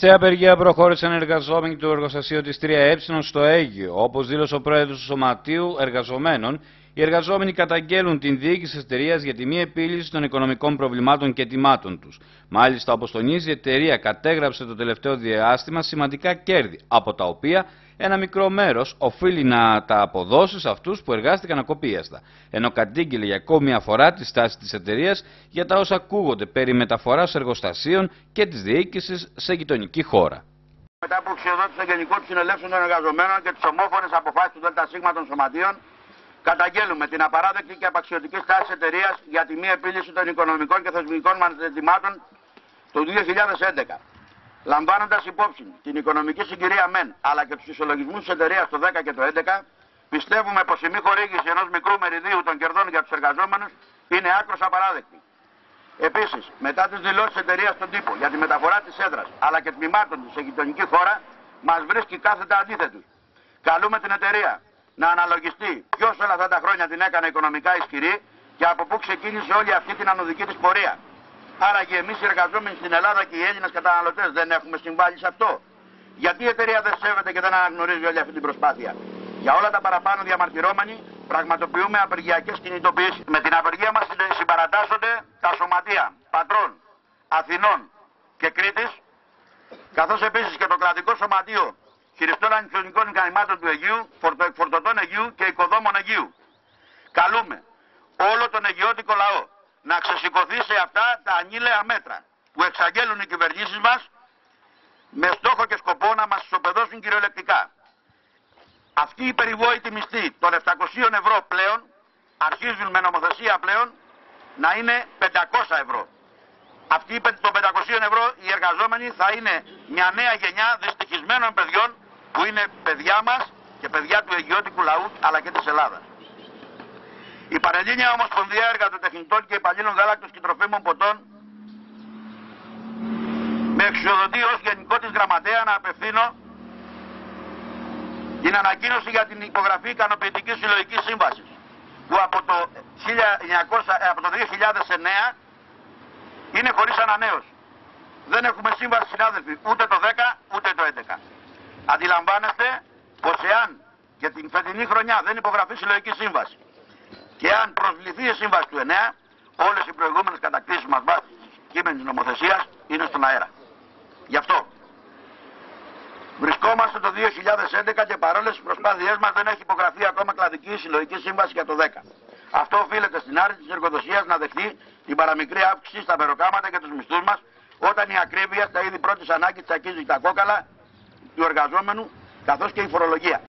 Σε απεργία προχώρησαν εργαζόμενοι του εργοστασίου της 3Ε στο Αίγυο. Όπως δήλωσε ο πρόεδρος του Σωματείου Εργαζομένων, οι εργαζόμενοι καταγγέλουν την διοίκηση της εταιρείας για τη μη επίλυση των οικονομικών προβλημάτων και ετοιμάτων τους. Μάλιστα, όπως τονίζει, η εταιρεία κατέγραψε το τελευταίο διάστημα σημαντικά κέρδη, από τα οποία ένα μικρό μέρος οφείλει να τα αποδώσει σε αυτούς που εργάστηκαν ακοπίαστα. Ενώ κατήγγειλε για ακόμη μια φορά τη στάση της εταιρείας για τα όσα ακούγονται περί μεταφοράς εργοστασίων και της διοίκησης σε γειτονική χώρα. Μετά από εξοδότηση των γενικών συνελεύσεων των εργαζομένων και τις ομόφωνες αποφάσεις του ΔΣ των σωματείων, καταγγέλουμε την απαράδεκτη και απαξιωτική στάση τη εταιρείας για τη μη επίλυση των οικονομικών και θεσμικών μαθητημάτων του 2011. Λαμβάνοντας υπόψη την οικονομική συγκυρία μεν, αλλά και τους ισολογισμούς της εταιρείας το 10 και το 11, πιστεύουμε πως η μη χορήγηση ενός μικρού μεριδίου των κερδών για τους εργαζόμενους είναι άκρος απαράδεκτη. Επίσης, μετά τις δηλώσεις της εταιρείας στον τύπο για τη μεταφορά της έδρας αλλά και τμήματων της σε γειτονική χώρα, μας βρίσκει κάθετα αντίθετου. Καλούμε την εταιρεία να αναλογιστεί ποιος όλα αυτά τα χρόνια την έκανε οικονομικά ισχυρή και από πού ξεκίνησε όλη αυτή την ανωδική της πορεία. Άρα και εμείς οι εργαζόμενοι στην Ελλάδα και οι Έλληνες καταναλωτές δεν έχουμε συμβάλει σε αυτό. Γιατί η εταιρεία δεν σέβεται και δεν αναγνωρίζει όλη αυτή την προσπάθεια. Για όλα τα παραπάνω διαμαρτυρόμενοι πραγματοποιούμε απεργιακές κινητοποιήσεις. Με την απεργία μας συμπαρατάσσονται τα σωματεία Πατρών, Αθηνών και Κρήτης, καθώς επίσης και το κρατικό σωματείο χειριστών ανοιχτονικών ικανημάτων του Αιγείου, φορτωτών Αιγείου και οικοδόμων Αιγείου. Καλούμε όλο τον Αιγιώτικο λαό να ξεσηκωθεί σε αυτά τα ανήλαια μέτρα που εξαγγέλουν οι κυβερνήσεις μας με στόχο και σκοπό να μας ισοπεδώσουν κυριολεκτικά. Αυτή η περιβόητη μισθή των 700 ευρώ πλέον αρχίζουν με νομοθεσία πλέον να είναι 500 ευρώ. Αυτή των 500 ευρώ οι εργαζόμενοι θα είναι μια νέα γενιά δυστυχισμένων παιδιών που είναι παιδιά μας και παιδιά του αιγιώτικου λαού αλλά και της Ελλάδας. Η Πανελλήνια Ομοσπονδία Εργατοτεχνητών και Υπαλλήλων Γάλακτος και Τροφίμων Ποτών με εξοδοτεί ως γενικό της γραμματέα να απευθύνω την ανακοίνωση για την υπογραφή ικανοποιητικής συλλογικής σύμβασης που από το, 1900, ε, από το 2009 είναι χωρίς ανανέωση. Δεν έχουμε σύμβαση συνάδελφοι ούτε το 10 ούτε το 11. Αντιλαμβάνεστε πως εάν για την φετινή χρονιά δεν υπογραφεί συλλογική σύμβαση και αν προσβληθεί η σύμβαση του 9, όλες οι προηγούμενες κατακτήσεις μας βάσει της κείμενης νομοθεσίας είναι στον αέρα. Γι' αυτό βρισκόμαστε το 2011 και παρόλες τις προσπάθειές μας δεν έχει υπογραφεί ακόμα κλαδική συλλογική σύμβαση για το 10. Αυτό οφείλεται στην άρνηση της εργοδοσίας να δεχτεί την παραμικρή αύξηση στα μεροκάματα και τους μισθούς μας όταν η ακρίβεια στα είδη πρώτης ανάγκης τσακίζει τα κόκαλα του εργαζόμενου καθώς και η φορολογία.